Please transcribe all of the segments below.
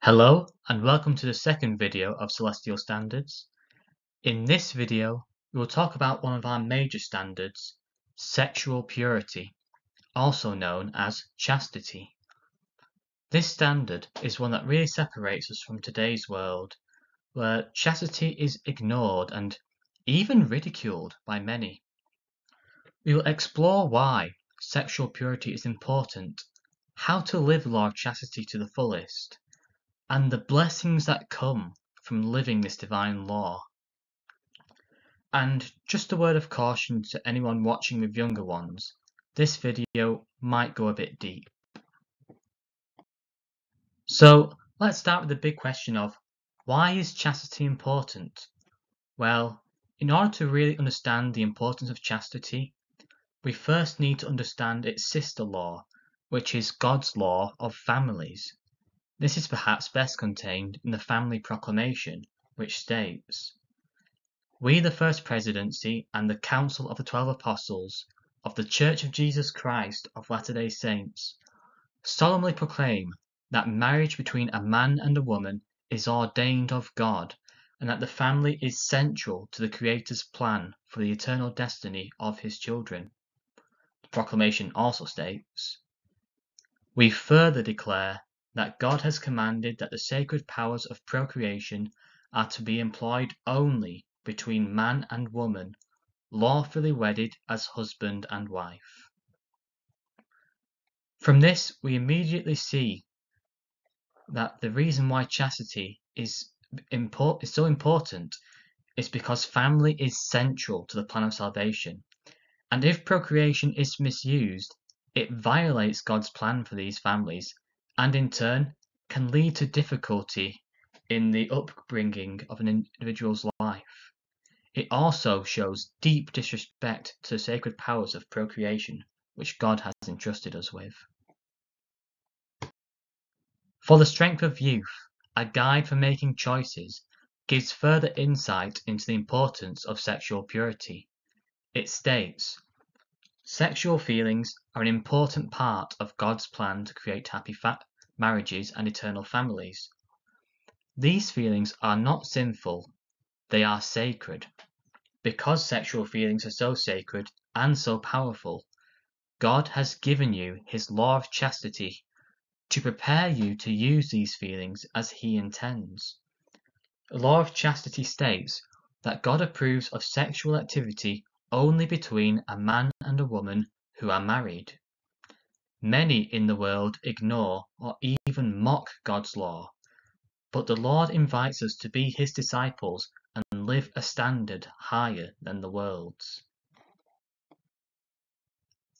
Hello and welcome to the second video of Celestial Standards. In this video, we will talk about one of our major standards, sexual purity, also known as chastity. This standard is one that really separates us from today's world, where chastity is ignored and even ridiculed by many. We will explore why sexual purity is important, how to live law of chastity to the fullest, and the blessings that come from living this divine law. And just a word of caution to anyone watching with younger ones, this video might go a bit deep. So let's start with the big question of why is chastity important? Well, in order to really understand the importance of chastity, we first need to understand its sister law, which is God's law of families. This is perhaps best contained in the Family Proclamation, which states We, the First Presidency and the Council of the Twelve Apostles of the Church of Jesus Christ of Latter day Saints, solemnly proclaim that marriage between a man and a woman is ordained of God and that the family is central to the Creator's plan for the eternal destiny of His children. The proclamation also states We further declare that God has commanded that the sacred powers of procreation are to be employed only between man and woman, lawfully wedded as husband and wife. From this, we immediately see that the reason why chastity is, import, is so important is because family is central to the plan of salvation. And if procreation is misused, it violates God's plan for these families and in turn can lead to difficulty in the upbringing of an individual's life. It also shows deep disrespect to the sacred powers of procreation which God has entrusted us with. For the Strength of Youth, a guide for making choices, gives further insight into the importance of sexual purity. It states, Sexual feelings are an important part of God's plan to create happy marriages and eternal families. These feelings are not sinful, they are sacred. Because sexual feelings are so sacred and so powerful, God has given you His law of chastity to prepare you to use these feelings as He intends. The law of chastity states that God approves of sexual activity only between a man and a woman who are married. Many in the world ignore or even mock God's law, but the Lord invites us to be His disciples and live a standard higher than the world's.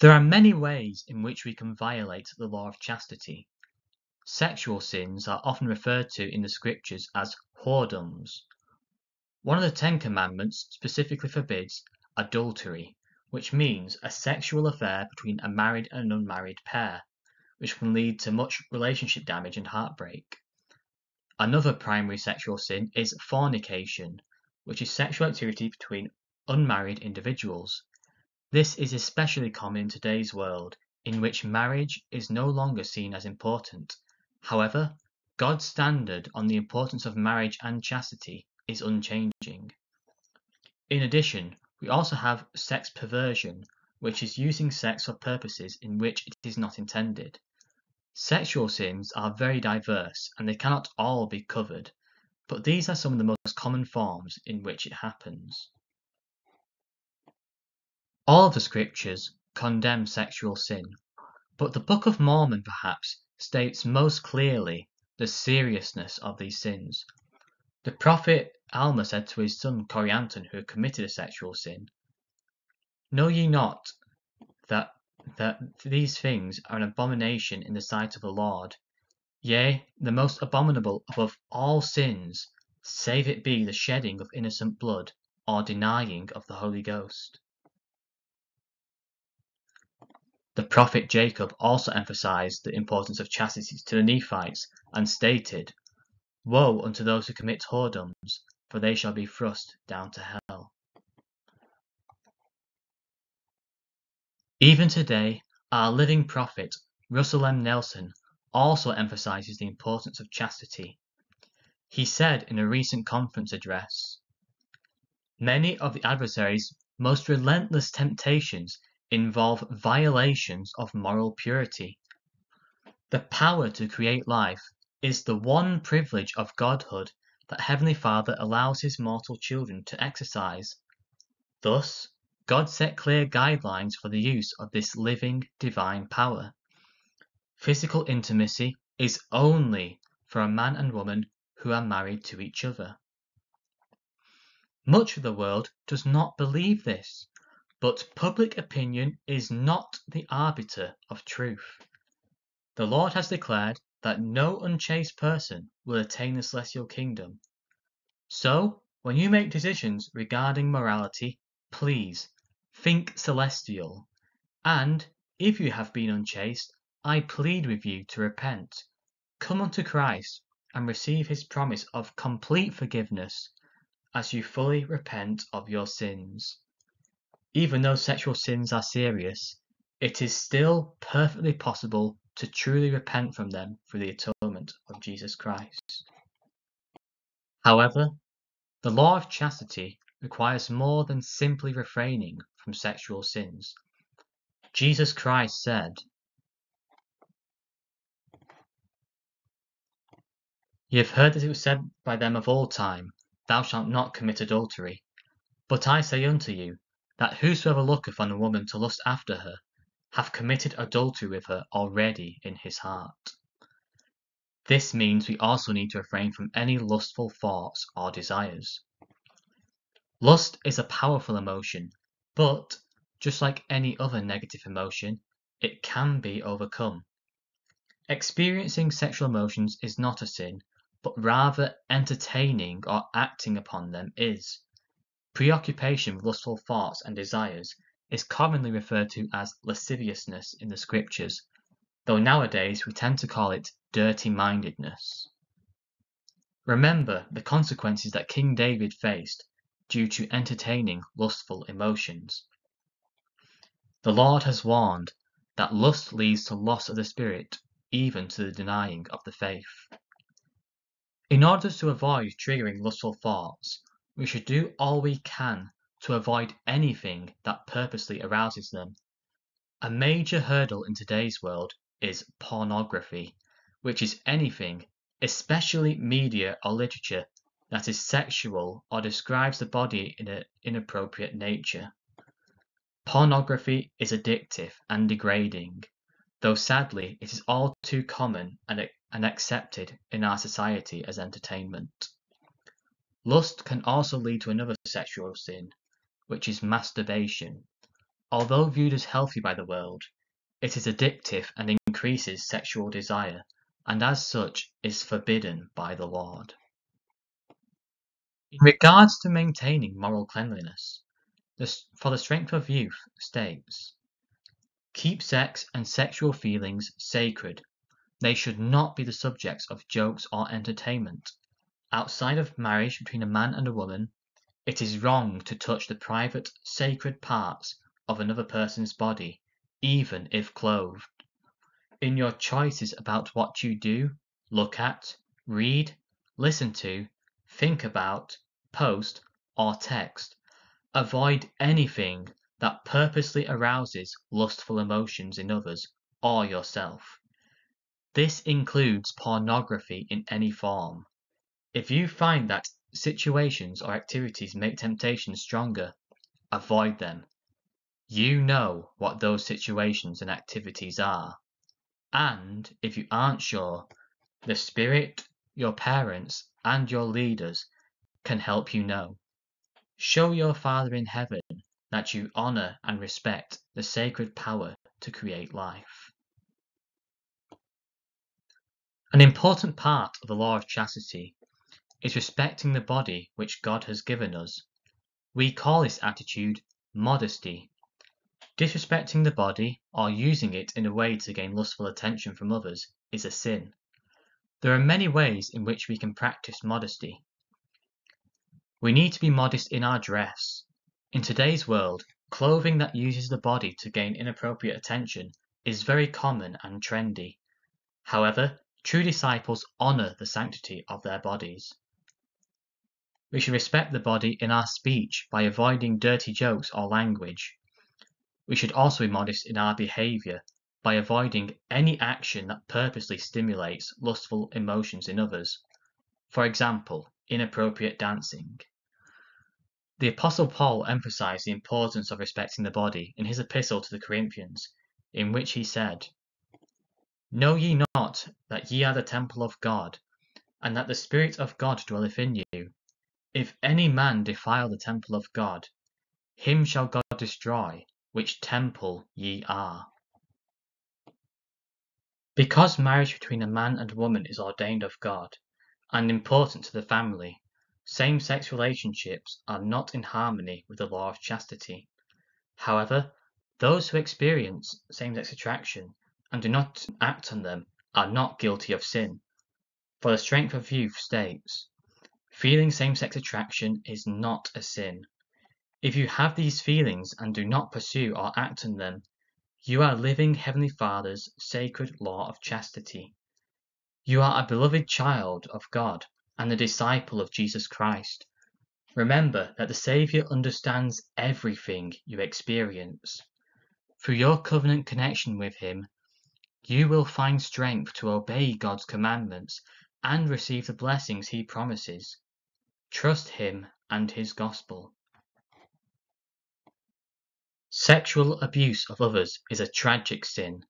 There are many ways in which we can violate the law of chastity. Sexual sins are often referred to in the scriptures as whoredoms. One of the Ten Commandments specifically forbids adultery, which means a sexual affair between a married and unmarried pair, which can lead to much relationship damage and heartbreak. Another primary sexual sin is fornication, which is sexual activity between unmarried individuals. This is especially common in today's world, in which marriage is no longer seen as important. However, God's standard on the importance of marriage and chastity is unchanging. In addition, we also have sex perversion, which is using sex for purposes in which it is not intended. Sexual sins are very diverse and they cannot all be covered, but these are some of the most common forms in which it happens. All the scriptures condemn sexual sin, but the Book of Mormon perhaps states most clearly the seriousness of these sins. The prophet Alma said to his son Corianton, who had committed a sexual sin, Know ye not that that these things are an abomination in the sight of the Lord? Yea, the most abominable above all sins, save it be the shedding of innocent blood, or denying of the Holy Ghost. The prophet Jacob also emphasized the importance of chastity to the Nephites and stated, Woe unto those who commit whoredoms, for they shall be thrust down to hell. Even today, our living prophet, Russell M. Nelson, also emphasizes the importance of chastity. He said in a recent conference address Many of the adversary's most relentless temptations involve violations of moral purity. The power to create life is the one privilege of godhood that Heavenly Father allows his mortal children to exercise. Thus, God set clear guidelines for the use of this living divine power. Physical intimacy is only for a man and woman who are married to each other. Much of the world does not believe this, but public opinion is not the arbiter of truth. The Lord has declared that no unchaste person will attain the celestial kingdom. So, when you make decisions regarding morality, please think celestial. And if you have been unchaste, I plead with you to repent. Come unto Christ and receive his promise of complete forgiveness as you fully repent of your sins. Even though sexual sins are serious, it is still perfectly possible to truly repent from them through the atonement of Jesus Christ. However, the law of chastity requires more than simply refraining from sexual sins. Jesus Christ said, Ye have heard that it was said by them of old time, Thou shalt not commit adultery. But I say unto you, that whosoever looketh on a woman to lust after her, hath committed adultery with her already in his heart. This means we also need to refrain from any lustful thoughts or desires. Lust is a powerful emotion, but just like any other negative emotion, it can be overcome. Experiencing sexual emotions is not a sin, but rather entertaining or acting upon them is. Preoccupation with lustful thoughts and desires is commonly referred to as lasciviousness in the scriptures, though nowadays we tend to call it dirty mindedness. Remember the consequences that King David faced due to entertaining lustful emotions. The Lord has warned that lust leads to loss of the spirit, even to the denying of the faith. In order to avoid triggering lustful thoughts, we should do all we can to avoid anything that purposely arouses them. A major hurdle in today's world is pornography, which is anything, especially media or literature, that is sexual or describes the body in an inappropriate nature. Pornography is addictive and degrading, though sadly it is all too common and, and accepted in our society as entertainment. Lust can also lead to another sexual sin, which is masturbation. Although viewed as healthy by the world, it is addictive and increases sexual desire, and as such is forbidden by the Lord. In regards to maintaining moral cleanliness, For the Strength of Youth states, Keep sex and sexual feelings sacred. They should not be the subjects of jokes or entertainment. Outside of marriage between a man and a woman, it is wrong to touch the private, sacred parts of another person's body, even if clothed. In your choices about what you do, look at, read, listen to, think about, post, or text, avoid anything that purposely arouses lustful emotions in others or yourself. This includes pornography in any form. If you find that situations or activities make temptation stronger, avoid them. You know what those situations and activities are. And if you aren't sure, the Spirit, your parents, and your leaders can help you know. Show your Father in heaven that you honor and respect the sacred power to create life. An important part of the law of chastity is respecting the body which God has given us. We call this attitude modesty. Disrespecting the body or using it in a way to gain lustful attention from others is a sin. There are many ways in which we can practice modesty. We need to be modest in our dress. In today's world, clothing that uses the body to gain inappropriate attention is very common and trendy. However, true disciples honor the sanctity of their bodies. We should respect the body in our speech by avoiding dirty jokes or language. We should also be modest in our behavior by avoiding any action that purposely stimulates lustful emotions in others. For example, inappropriate dancing. The Apostle Paul emphasized the importance of respecting the body in his epistle to the Corinthians, in which he said, Know ye not that ye are the temple of God, and that the Spirit of God dwelleth in you? If any man defile the temple of God, him shall God destroy, which temple ye are. Because marriage between a man and woman is ordained of God, and important to the family, same-sex relationships are not in harmony with the law of chastity. However, those who experience same-sex attraction and do not act on them are not guilty of sin. For the Strength of Youth states, feeling same-sex attraction is not a sin. If you have these feelings and do not pursue or act on them, you are living Heavenly Father's sacred law of chastity. You are a beloved child of God and a disciple of Jesus Christ. Remember that the Saviour understands everything you experience. Through your covenant connection with Him, you will find strength to obey God's commandments and receive the blessings He promises. Trust Him and His gospel. Sexual abuse of others is a tragic sin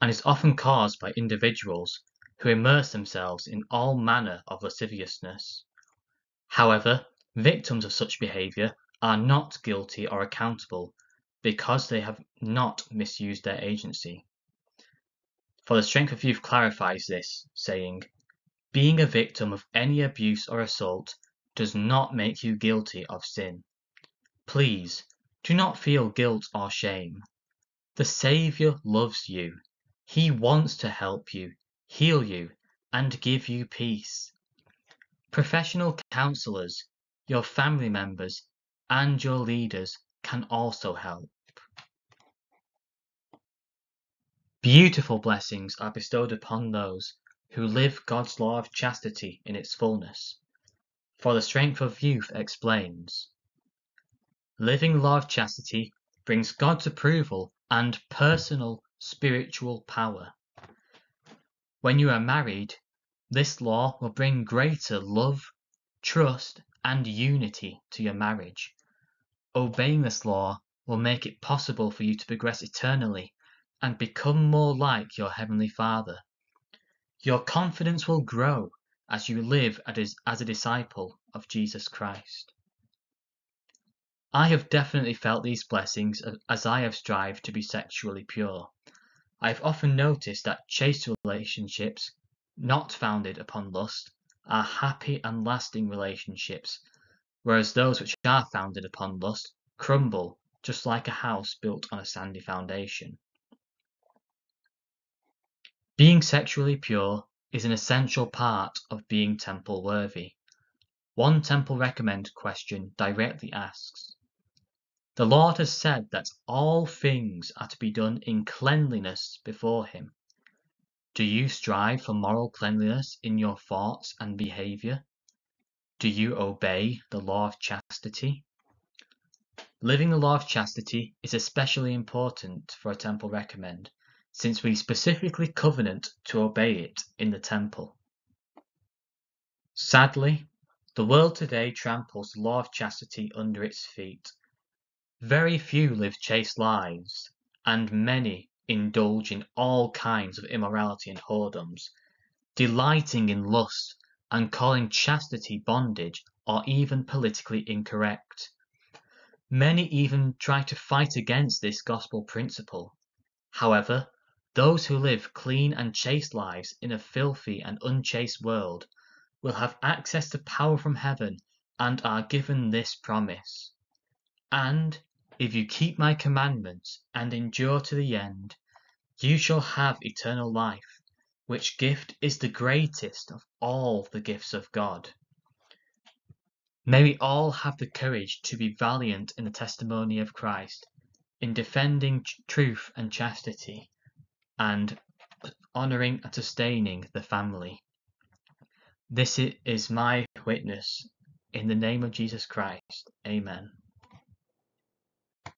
and is often caused by individuals who immerse themselves in all manner of lasciviousness. However, victims of such behavior are not guilty or accountable because they have not misused their agency. For the Strength of Youth clarifies this, saying, Being a victim of any abuse or assault does not make you guilty of sin. Please, do not feel guilt or shame. The Saviour loves you. He wants to help you heal you, and give you peace. Professional counselors, your family members, and your leaders can also help. Beautiful blessings are bestowed upon those who live God's law of chastity in its fullness. For the Strength of Youth explains Living love chastity brings God's approval and personal spiritual power. When you are married, this law will bring greater love, trust, and unity to your marriage. Obeying this law will make it possible for you to progress eternally and become more like your Heavenly Father. Your confidence will grow as you live as a disciple of Jesus Christ. I have definitely felt these blessings as I have strived to be sexually pure. I have often noticed that chaste relationships, not founded upon lust, are happy and lasting relationships, whereas those which are founded upon lust crumble just like a house built on a sandy foundation. Being sexually pure is an essential part of being temple worthy. One Temple Recommend question directly asks the Lord has said that all things are to be done in cleanliness before Him. Do you strive for moral cleanliness in your thoughts and behavior? Do you obey the law of chastity? Living the law of chastity is especially important for a temple recommend, since we specifically covenant to obey it in the temple. Sadly, the world today tramples the law of chastity under its feet very few live chaste lives, and many indulge in all kinds of immorality and whoredoms, delighting in lust and calling chastity bondage or even politically incorrect. Many even try to fight against this gospel principle. However, those who live clean and chaste lives in a filthy and unchaste world will have access to power from heaven and are given this promise. And if you keep my commandments and endure to the end, you shall have eternal life, which gift is the greatest of all the gifts of God. May we all have the courage to be valiant in the testimony of Christ, in defending truth and chastity, and honoring and sustaining the family. This is my witness. In the name of Jesus Christ. Amen.